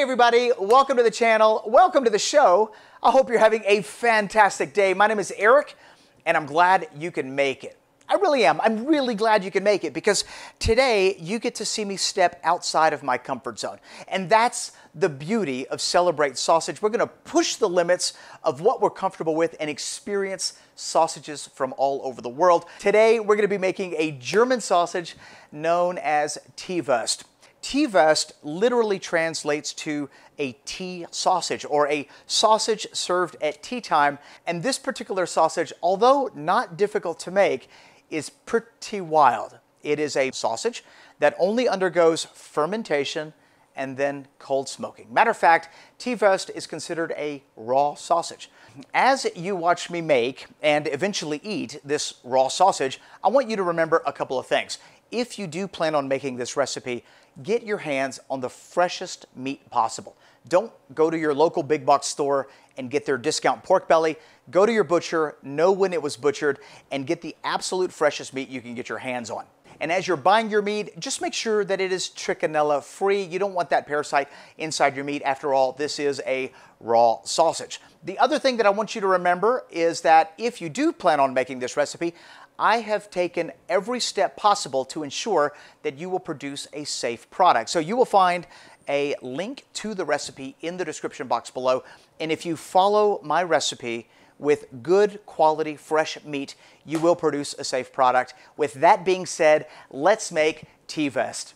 Everybody, welcome to the channel, welcome to the show. I hope you're having a fantastic day. My name is Eric and I'm glad you can make it. I really am. I'm really glad you can make it because today you get to see me step outside of my comfort zone. And that's the beauty of Celebrate Sausage. We're going to push the limits of what we're comfortable with and experience sausages from all over the world. Today we're going to be making a German sausage known as Teewurst. Teewurst literally translates to a tea sausage or a sausage served at tea time. And this particular sausage, although not difficult to make, is pretty wild. It is a sausage that only undergoes fermentation and then cold smoking. Matter of fact, Teewurst is considered a raw sausage. As you watch me make and eventually eat this raw sausage, I want you to remember a couple of things. If you do plan on making this recipe, get your hands on the freshest meat possible. Don't go to your local big box store and get their discount pork belly. Go to your butcher, know when it was butchered, and get the absolute freshest meat you can get your hands on. And as you're buying your meat, just make sure that it is trichinella free. You don't want that parasite inside your meat. After all, this is a raw sausage. The other thing that I want you to remember is that if you do plan on making this recipe, I have taken every step possible to ensure that you will produce a safe product. So you will find a link to the recipe in the description box below. And if you follow my recipe with good quality fresh meat, you will produce a safe product. With that being said, let's make Teewurst.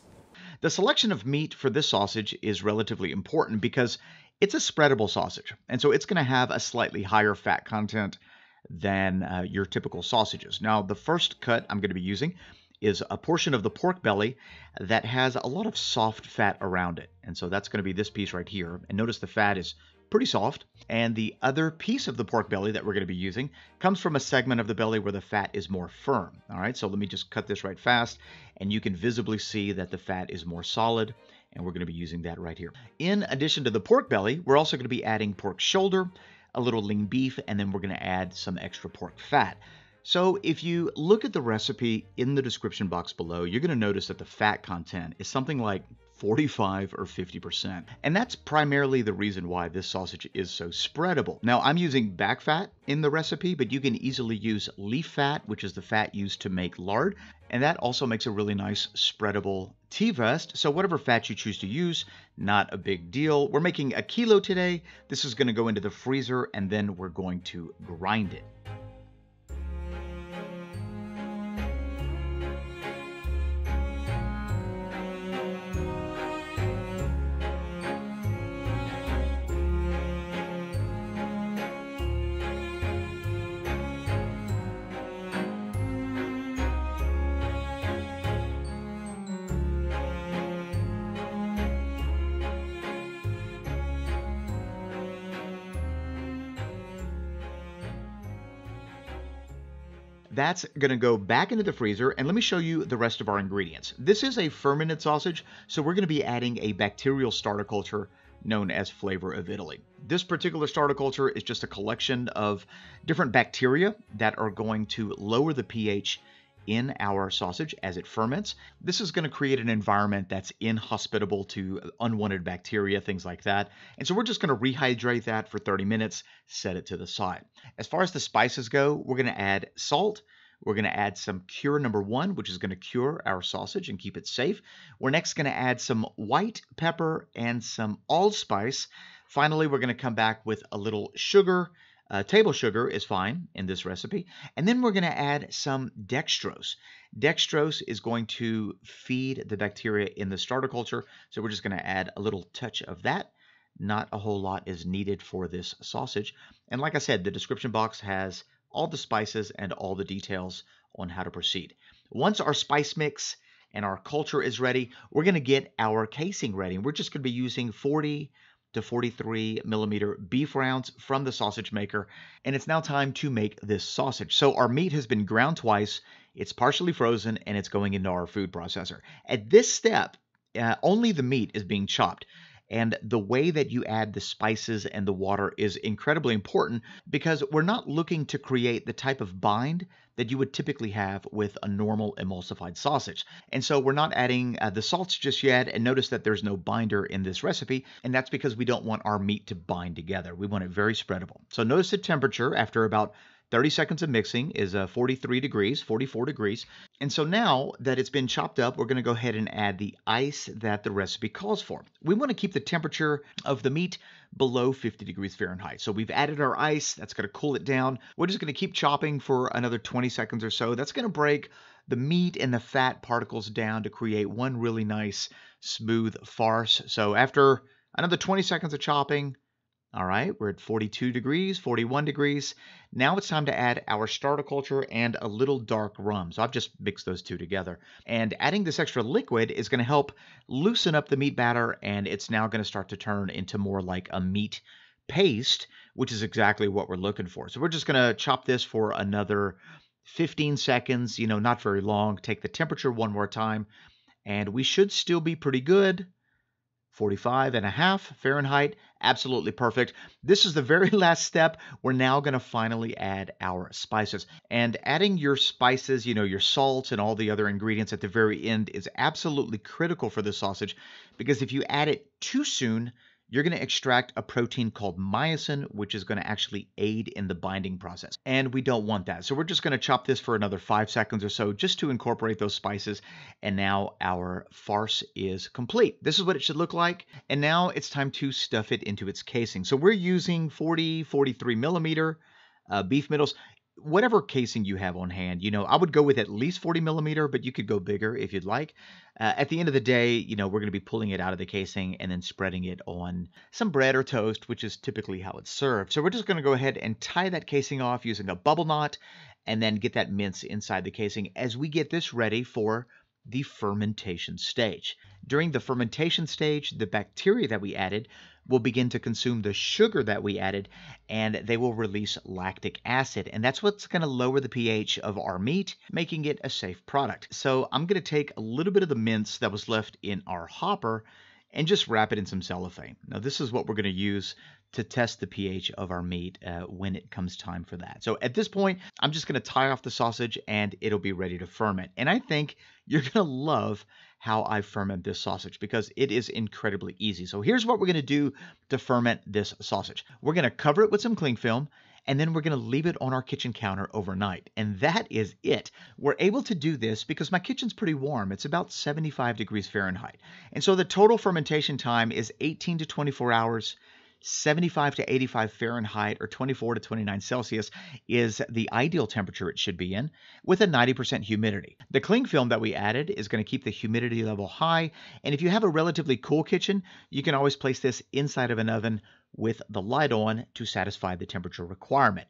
The selection of meat for this sausage is relatively important because it's a spreadable sausage. And so it's going to have a slightly higher fat content than uh, your typical sausages. Now, the first cut I'm going to be using is a portion of the pork belly that has a lot of soft fat around it. And so that's going to be this piece right here. And notice the fat is pretty soft. And the other piece of the pork belly that we're going to be using comes from a segment of the belly where the fat is more firm. All right, so let me just cut this right fast. And you can visibly see that the fat is more solid. And we're going to be using that right here. In addition to the pork belly, we're also going to be adding pork shoulder a little lean beef, and then we're going to add some extra pork fat. So if you look at the recipe in the description box below, you're going to notice that the fat content is something like 45 or 50%. And that's primarily the reason why this sausage is so spreadable. Now, I'm using back fat in the recipe, but you can easily use leaf fat, which is the fat used to make lard. And that also makes a really nice spreadable Teewurst. So whatever fat you choose to use, not a big deal. We're making a kilo today. This is going to go into the freezer and then we're going to grind it. That's going to go back into the freezer and let me show you the rest of our ingredients. This is a fermented sausage, so we're going to be adding a bacterial starter culture known as Flavor of Italy. This particular starter culture is just a collection of different bacteria that are going to lower the pH in our sausage as it ferments. This is going to create an environment that's inhospitable to unwanted bacteria, things like that. And so we're just going to rehydrate that for 30 minutes, set it to the side. As far as the spices go, we're going to add salt. We're going to add some cure number one, which is going to cure our sausage and keep it safe. We're next going to add some white pepper and some allspice. Finally, we're going to come back with a little sugar, uh, table sugar is fine in this recipe. And then we're going to add some dextrose. Dextrose is going to feed the bacteria in the starter culture. So we're just going to add a little touch of that. Not a whole lot is needed for this sausage. And like I said, the description box has all the spices and all the details on how to proceed. Once our spice mix and our culture is ready, we're going to get our casing ready. We're just going to be using 40 to 43 millimeter beef rounds from the sausage maker. And it's now time to make this sausage. So our meat has been ground twice, it's partially frozen, and it's going into our food processor. At this step, uh, only the meat is being chopped. And the way that you add the spices and the water is incredibly important because we're not looking to create the type of bind that you would typically have with a normal emulsified sausage. And so we're not adding uh, the salts just yet. And notice that there's no binder in this recipe. And that's because we don't want our meat to bind together. We want it very spreadable. So notice the temperature after about 30 seconds of mixing is uh, 43 degrees, 44 degrees. And so now that it's been chopped up, we're going to go ahead and add the ice that the recipe calls for. We want to keep the temperature of the meat below 50 degrees Fahrenheit. So we've added our ice. That's going to cool it down. We're just going to keep chopping for another 20 seconds or so. That's going to break the meat and the fat particles down to create one really nice smooth farce. So after another 20 seconds of chopping, all right, we're at 42 degrees, 41 degrees. Now it's time to add our starter culture and a little dark rum. So I've just mixed those two together. And adding this extra liquid is going to help loosen up the meat batter, and it's now going to start to turn into more like a meat paste, which is exactly what we're looking for. So we're just going to chop this for another 15 seconds, you know, not very long. Take the temperature one more time, and we should still be pretty good. 45 and a half Fahrenheit, absolutely perfect. This is the very last step. We're now going to finally add our spices. And adding your spices, you know, your salt and all the other ingredients at the very end is absolutely critical for the sausage because if you add it too soon, you're going to extract a protein called myosin, which is going to actually aid in the binding process. And we don't want that. So we're just going to chop this for another five seconds or so just to incorporate those spices. And now our farce is complete. This is what it should look like. And now it's time to stuff it into its casing. So we're using 40, 43 millimeter uh, beef middles whatever casing you have on hand, you know, I would go with at least 40 millimeter, but you could go bigger if you'd like. Uh, at the end of the day, you know, we're going to be pulling it out of the casing and then spreading it on some bread or toast, which is typically how it's served. So we're just going to go ahead and tie that casing off using a bubble knot and then get that mince inside the casing as we get this ready for the fermentation stage. During the fermentation stage, the bacteria that we added will begin to consume the sugar that we added and they will release lactic acid. And that's what's going to lower the pH of our meat, making it a safe product. So I'm going to take a little bit of the mince that was left in our hopper and just wrap it in some cellophane. Now, this is what we're going to use to test the pH of our meat uh, when it comes time for that. So at this point, I'm just going to tie off the sausage and it'll be ready to ferment. And I think you're going to love how I ferment this sausage because it is incredibly easy. So here's what we're going to do to ferment this sausage. We're going to cover it with some cling film and then we're going to leave it on our kitchen counter overnight. And that is it. We're able to do this because my kitchen's pretty warm. It's about 75 degrees Fahrenheit. And so the total fermentation time is 18 to 24 hours 75 to 85 Fahrenheit or 24 to 29 Celsius is the ideal temperature it should be in with a 90% humidity. The cling film that we added is going to keep the humidity level high. And if you have a relatively cool kitchen, you can always place this inside of an oven with the light on to satisfy the temperature requirement.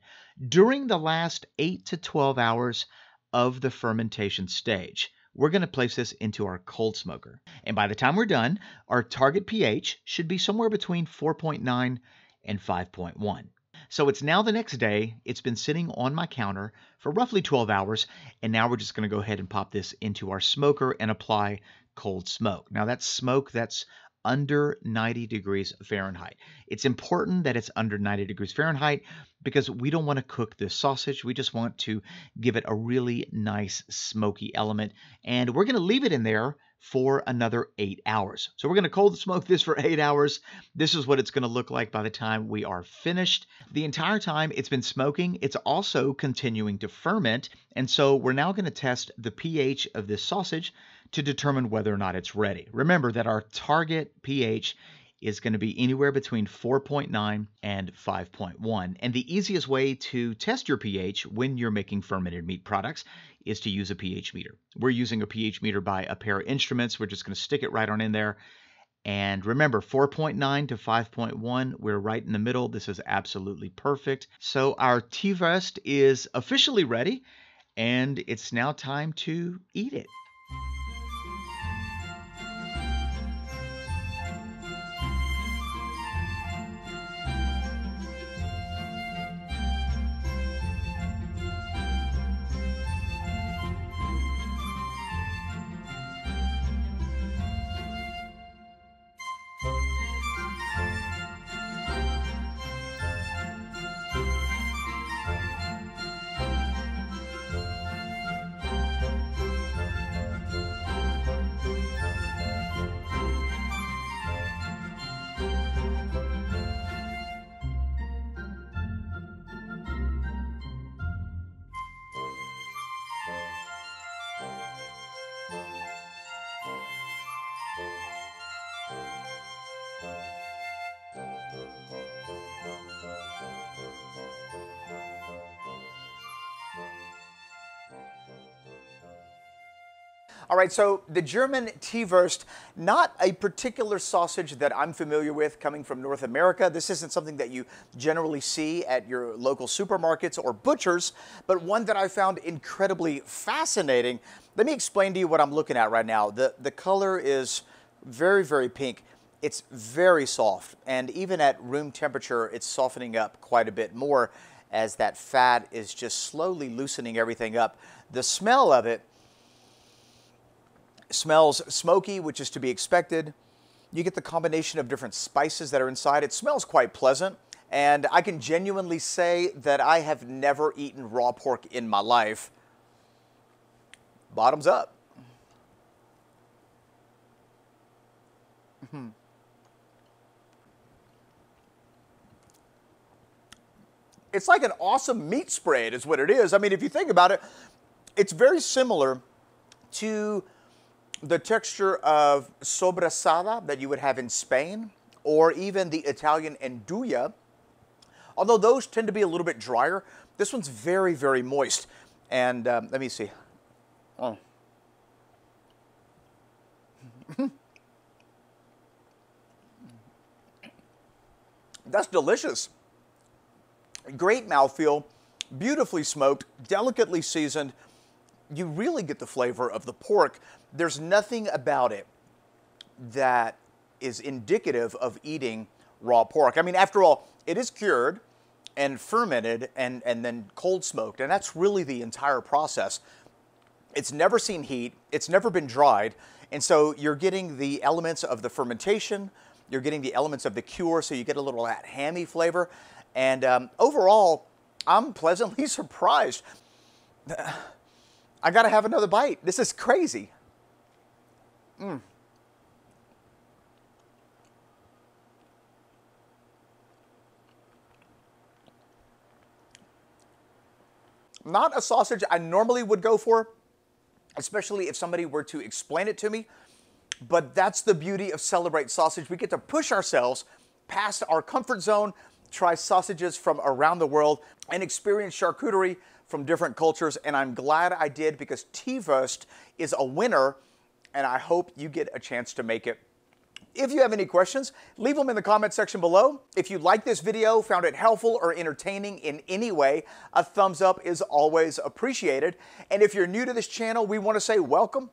During the last 8 to 12 hours of the fermentation stage, we're going to place this into our cold smoker. And by the time we're done, our target pH should be somewhere between 4.9 and 5.1. So it's now the next day. It's been sitting on my counter for roughly 12 hours. And now we're just going to go ahead and pop this into our smoker and apply cold smoke. Now that's smoke that's under 90 degrees Fahrenheit. It's important that it's under 90 degrees Fahrenheit because we don't want to cook this sausage. We just want to give it a really nice smoky element. And we're going to leave it in there for another eight hours. So we're going to cold smoke this for eight hours. This is what it's going to look like by the time we are finished. The entire time it's been smoking, it's also continuing to ferment. And so we're now going to test the pH of this sausage to determine whether or not it's ready. Remember that our target pH is going to be anywhere between 4.9 and 5.1. And the easiest way to test your pH when you're making fermented meat products is to use a pH meter. We're using a pH meter by Apera Instruments. We're just going to stick it right on in there. And remember, 4.9 to 5.1, we're right in the middle. This is absolutely perfect. So our Teewurst is officially ready, and it's now time to eat it. All right, so the German Teewurst, not a particular sausage that I'm familiar with coming from North America. This isn't something that you generally see at your local supermarkets or butchers, but one that I found incredibly fascinating. Let me explain to you what I'm looking at right now. The, the color is very, very pink. It's very soft, and even at room temperature, it's softening up quite a bit more as that fat is just slowly loosening everything up. The smell of it smells smoky, which is to be expected. You get the combination of different spices that are inside. It smells quite pleasant. And I can genuinely say that I have never eaten raw pork in my life. Bottoms up. Mm-hmm. It's like an awesome meat spread, is what it is. I mean, if you think about it, it's very similar to the texture of sobrasada that you would have in Spain, or even the Italian 'nduja. Although those tend to be a little bit drier, this one's very, very moist. And um, let me see. Oh. That's delicious. Great mouthfeel, beautifully smoked, delicately seasoned. You really get the flavor of the pork. There's nothing about it that is indicative of eating raw pork. I mean, after all, it is cured and fermented and, and then cold smoked, and that's really the entire process. It's never seen heat, it's never been dried, and so you're getting the elements of the fermentation, you're getting the elements of the cure, so you get a little that hammy flavor. And um, overall, I'm pleasantly surprised. I got to have another bite. This is crazy. Mm. Not a sausage I normally would go for, especially if somebody were to explain it to me. But that's the beauty of Celebrate Sausage. We get to push ourselves past our comfort zone try sausages from around the world, and experience charcuterie from different cultures. And I'm glad I did because Teewurst is a winner, and I hope you get a chance to make it. If you have any questions, leave them in the comment section below. If you like this video, found it helpful or entertaining in any way, a thumbs up is always appreciated. And if you're new to this channel, we want to say welcome.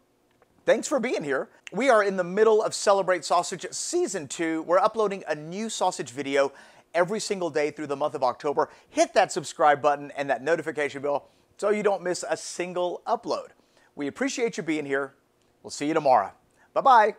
Thanks for being here. We are in the middle of Celebrate Sausage Season 2. We're uploading a new sausage video every single day through the month of October. Hit that subscribe button and that notification bell so you don't miss a single upload. We appreciate you being here. We'll see you tomorrow. Bye bye.